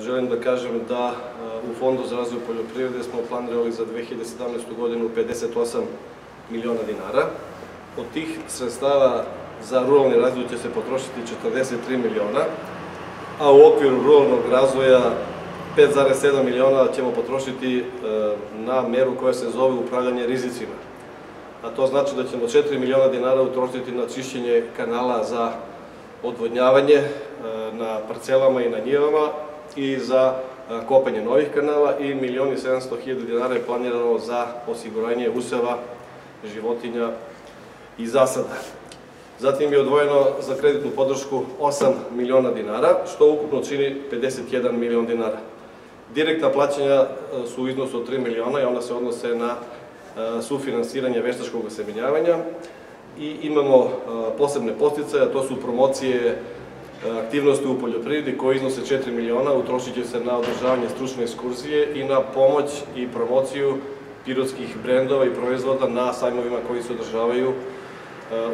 želim da kažem da u Fondu za razvoj poljoprivrede smo planirali za 2017. godinu 58 miliona dinara. Od tih sredstava za ruralni razvoj će se potrošiti 43 miliona, a u okviru ruralnog razvoja 5,7 miliona ćemo potrošiti e, na meru koja se zove upravljanje rizicima. A to znači da ćemo 4 miliona dinara utrošiti na čišćenje kanala za odvodnjavanje na parcelama i na njivama i za e, kopanje novih kanala i milioni 700 hiljada dinara je planirano za osiguranje useva, životinja i zasada. Zatim je odvojeno za kreditnu podršku 8 miliona dinara, što ukupno čini 51 milion dinara. Direktna plaćanja e, su u iznosu od 3 miliona i ona se odnose na e, sufinansiranje veštačkog osemenjavanja i imamo posebne posticaje, to su promocije aktivnosti u poljoprivredi koje iznose 4 miliona, utrošit će se na održavanje stručne ekskurzije i na pomoć i promociju pirotskih brendova i proizvoda na sajmovima koji se održavaju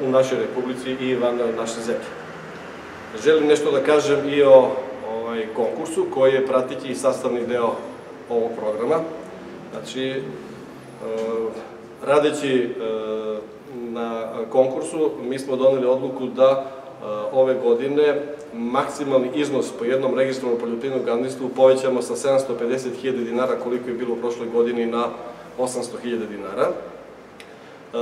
u našoj republici i van naše zemlje. Želim nešto da kažem i o ovaj, konkursu koji je pratići i sastavni deo ovog programa. Znači, e, radeći e, na konkursu, mi smo doneli odluku da ove godine maksimalni iznos po jednom registrovanom poljoprivrednom gazdinstvu povećamo sa 750.000 dinara koliko je bilo u prošloj godini na 800.000 dinara.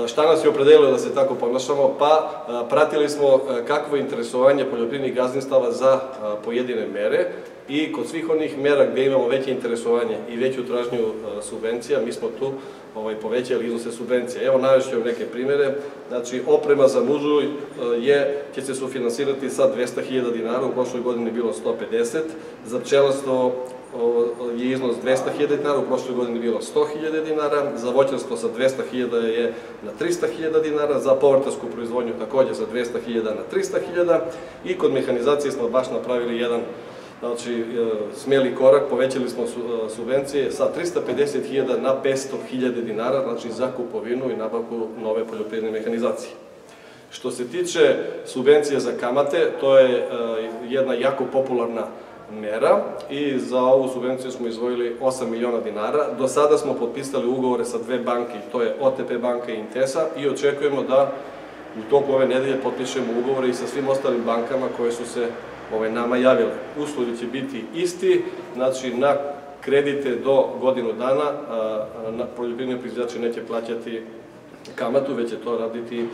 Šta nas je opredelilo da se tako ponašamo? Pa pratili smo kakvo je interesovanje poljoprivrednih gazdinstava za pojedine mere i kod svih onih mera gde imamo veće interesovanje i veću tražnju subvencija, mi smo tu ovaj, povećali iznose subvencija. Evo navešću vam neke primere. Znači, oprema za mužu je, će se sufinansirati sa 200.000 dinara, u prošloj godini bilo 150, za pčelarstvo je iznos 200.000 dinara, u prošloj godini bilo 100.000 dinara, za voćarstvo sa 200.000 je na 300.000 dinara, za povrtarsku proizvodnju takođe sa 200.000 na 300.000 i kod mehanizacije smo baš napravili jedan znači, e, smeli korak, povećali smo e, subvencije sa 350.000 na 500.000 dinara, znači za kupovinu i nabavku nove poljoprivredne mehanizacije. Što se tiče subvencije za kamate, to je e, jedna jako popularna mera i za ovu subvenciju smo izvojili 8 miliona dinara. Do sada smo potpisali ugovore sa dve banke, to je OTP banka i Intesa i očekujemo da u toku ove nedelje potpišemo ugovore i sa svim ostalim bankama koje su se ovaj, nama javile. Uslovi će biti isti, znači na kredite do godinu dana na poljoprivredni proizvođači neće plaćati kamatu, već će to raditi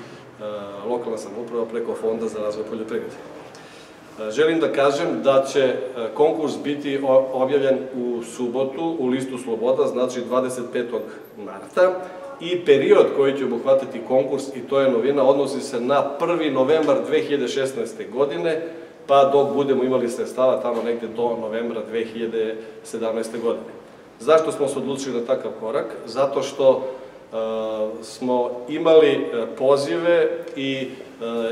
lokalna samouprava preko Fonda za razvoj poljoprivrede. Želim da kažem da će e, konkurs biti objavljen u subotu u listu Sloboda, znači 25. marta i period koji će obuhvatiti konkurs, i to je novina, odnosi se na 1. novembar 2016. godine, pa dok budemo imali sredstava tamo negde do novembra 2017. godine. Zašto smo se odlučili na takav korak? Zato što smo imali e, pozive i e,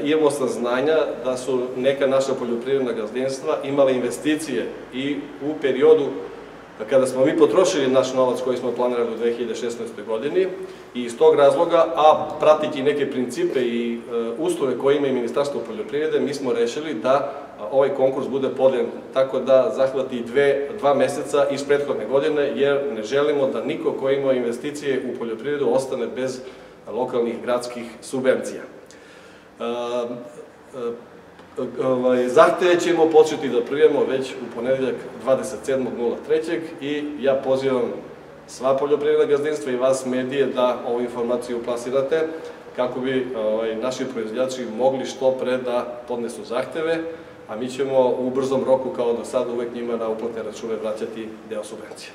imamo saznanja da su neka naša poljoprivredna gazdinstva imale investicije i u periodu kada smo mi potrošili naš novac koji smo planirali u 2016. godini i iz tog razloga, a pratiti neke principe i e, uslove koje ima i Ministarstvo poljoprivrede, mi smo rešili da ovaj konkurs bude podeljen tako da zahvati dve, dva meseca iz prethodne godine, jer ne želimo da niko ko ima investicije u poljoprivredu ostane bez lokalnih gradskih subvencija. E, e, ovaj, zahteve ćemo početi da prijemo već u ponedeljak 27.03. i ja pozivam sva poljoprivredna gazdinstva i vas medije da ovu informaciju plasirate kako bi ovaj, naši proizvodjači mogli što pre da podnesu zahteve, a mi ćemo u brzom roku kao do sada uvek njima na uplatne račune vraćati deo subvencija.